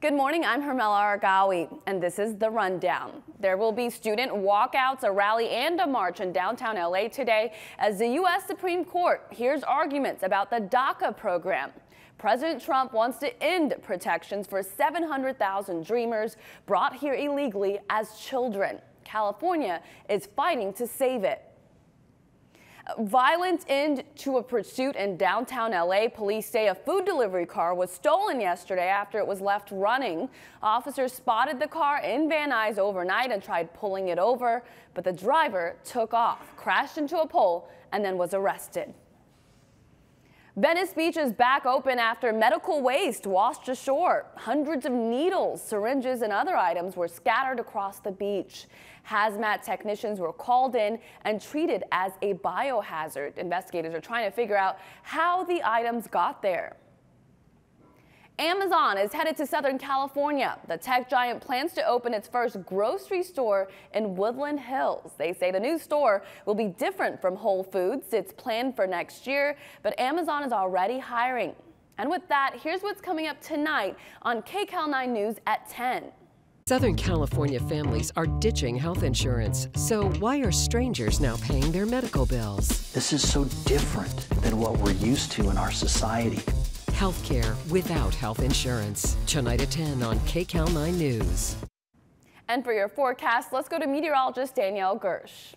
Good morning, I'm Hermela Aregawi, and this is The Rundown. There will be student walkouts, a rally, and a march in downtown LA today as the U.S. Supreme Court hears arguments about the DACA program. President Trump wants to end protections for 700,000 dreamers brought here illegally as children. California is fighting to save it. Violent end to a pursuit in downtown LA. Police say a food delivery car was stolen yesterday after it was left running. Officers spotted the car in Van Nuys overnight and tried pulling it over, but the driver took off, crashed into a pole, and then was arrested. Venice Beach is back open after medical waste washed ashore. Hundreds of needles, syringes, and other items were scattered across the beach. Hazmat technicians were called in and treated as a biohazard. Investigators are trying to figure out how the items got there. Amazon is headed to Southern California. The tech giant plans to open its first grocery store in Woodland Hills. They say the new store will be different from Whole Foods. It's planned for next year, but Amazon is already hiring. And with that, here's what's coming up tonight on KCAL 9 News at 10. Southern California families are ditching health insurance. So why are strangers now paying their medical bills? This is so different than what we're used to in our society healthcare without health insurance. Tonight at 10 on KCAL 9 News. And for your forecast, let's go to meteorologist Danielle Gersh.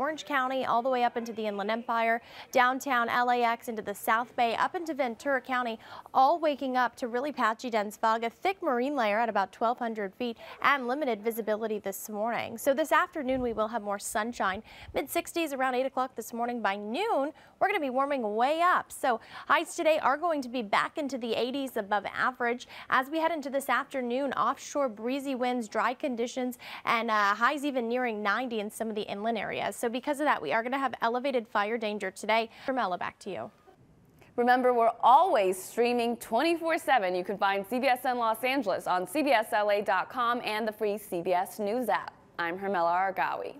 Orange County all the way up into the Inland Empire, downtown LAX into the South Bay, up into Ventura County, all waking up to really patchy dense fog, a thick marine layer at about 1,200 feet and limited visibility this morning. So this afternoon we will have more sunshine, mid 60s around 8 o'clock this morning. By noon, we're going to be warming way up. So highs today are going to be back into the 80s above average. As we head into this afternoon, offshore breezy winds, dry conditions, and uh, highs even nearing 90 in some of the inland areas. So because of that, we are going to have elevated fire danger today. Hermela, back to you. Remember, we're always streaming 24-7. You can find CBSN Los Angeles on CBSLA.com and the free CBS News app. I'm Hermela Aregawi.